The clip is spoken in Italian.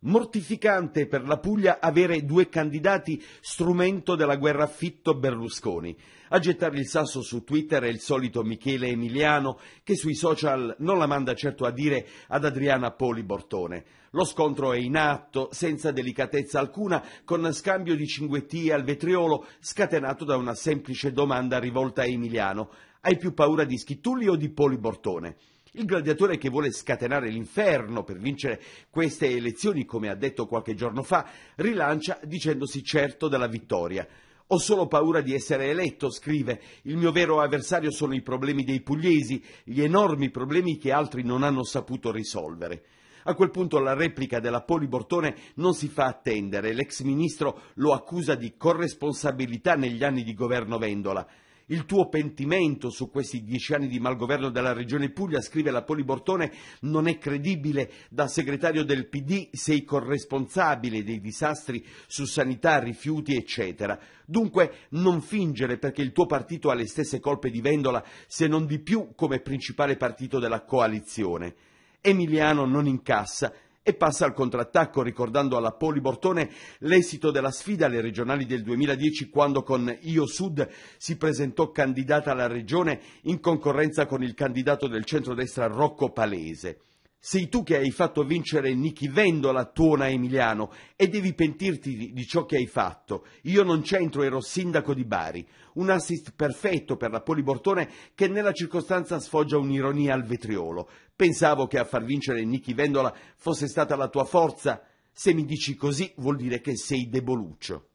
Mortificante per la Puglia avere due candidati strumento della guerra Fitto-Berlusconi. A gettare il sasso su Twitter è il solito Michele Emiliano che sui social non la manda certo a dire ad Adriana Poli Bortone. Lo scontro è in atto, senza delicatezza alcuna, con scambio di cinguettie al vetriolo scatenato da una semplice domanda rivolta a Emiliano. Hai più paura di Schittulli o di Poli Bortone? Il gladiatore che vuole scatenare l'inferno per vincere queste elezioni, come ha detto qualche giorno fa, rilancia dicendosi certo della vittoria. Ho solo paura di essere eletto, scrive. Il mio vero avversario sono i problemi dei pugliesi, gli enormi problemi che altri non hanno saputo risolvere. A quel punto la replica della Poli Bortone non si fa attendere. L'ex ministro lo accusa di corresponsabilità negli anni di governo Vendola. Il tuo pentimento su questi dieci anni di malgoverno della regione Puglia, scrive la Poli Bortone, non è credibile. Da segretario del PD sei corresponsabile dei disastri su sanità, rifiuti, eccetera. Dunque non fingere perché il tuo partito ha le stesse colpe di Vendola, se non di più come principale partito della coalizione. Emiliano non incassa e passa al contrattacco ricordando alla Poli Bortone l'esito della sfida alle regionali del 2010 quando con Io Sud si presentò candidata alla regione in concorrenza con il candidato del centrodestra Rocco Palese. Sei tu che hai fatto vincere Nichi Vendola, tuona Emiliano, e devi pentirti di, di, ciò che hai fatto. Io non c'entro, ero sindaco di Bari. Un assist perfetto per la Polibortone che nella circostanza sfoggia un'ironia al vetriolo. Pensavo che a far vincere Nichi Vendola fosse stata la tua forza. Se mi dici così vuol dire che sei deboluccio.